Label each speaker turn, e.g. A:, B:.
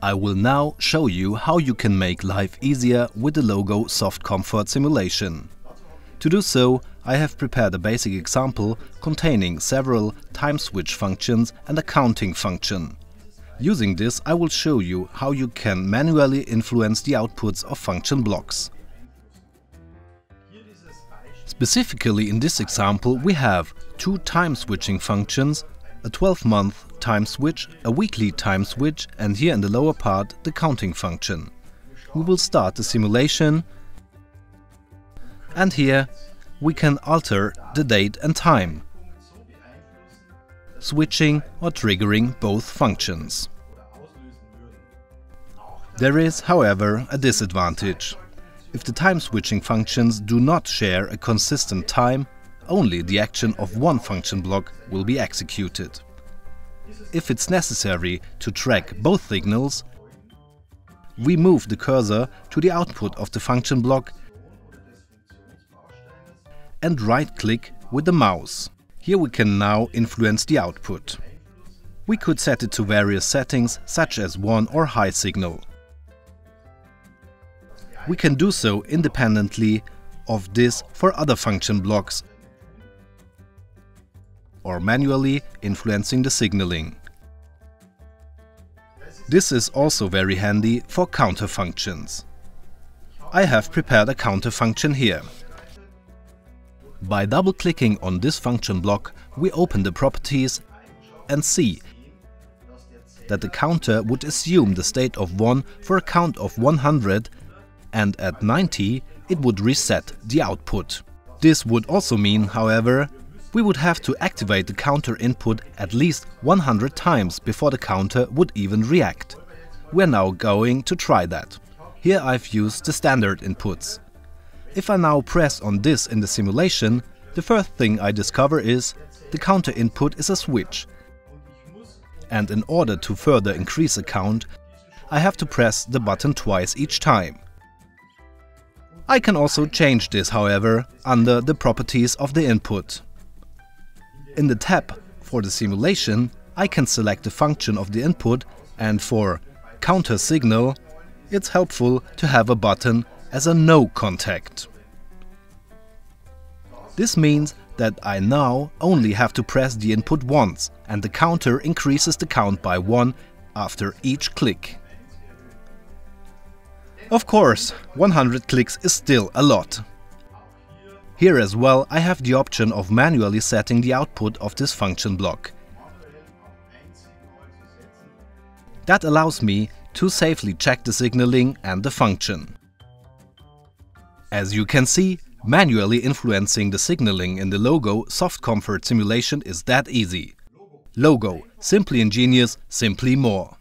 A: I will now show you how you can make life easier with the Logo Soft Comfort simulation. To do so, I have prepared a basic example containing several time switch functions and a counting function. Using this, I will show you how you can manually influence the outputs of function blocks. Specifically in this example, we have two time switching functions a 12-month time switch, a weekly time switch and here in the lower part the counting function. We will start the simulation and here we can alter the date and time, switching or triggering both functions. There is, however, a disadvantage. If the time switching functions do not share a consistent time, only the action of one function block will be executed. If it's necessary to track both signals, we move the cursor to the output of the function block and right-click with the mouse. Here we can now influence the output. We could set it to various settings, such as one or high signal. We can do so independently of this for other function blocks or manually influencing the signaling. This is also very handy for counter functions. I have prepared a counter function here. By double-clicking on this function block, we open the properties and see that the counter would assume the state of 1 for a count of 100 and at 90 it would reset the output. This would also mean, however, we would have to activate the counter input at least 100 times before the counter would even react. We're now going to try that. Here I've used the standard inputs. If I now press on this in the simulation, the first thing I discover is the counter input is a switch. And in order to further increase the count, I have to press the button twice each time. I can also change this, however, under the properties of the input. In the tab for the simulation, I can select the function of the input and for counter signal, it's helpful to have a button as a no contact. This means that I now only have to press the input once and the counter increases the count by 1 after each click. Of course, 100 clicks is still a lot. Here as well I have the option of manually setting the output of this function block. That allows me to safely check the signaling and the function. As you can see, manually influencing the signaling in the Logo Soft Comfort simulation is that easy. Logo, simply ingenious, simply more.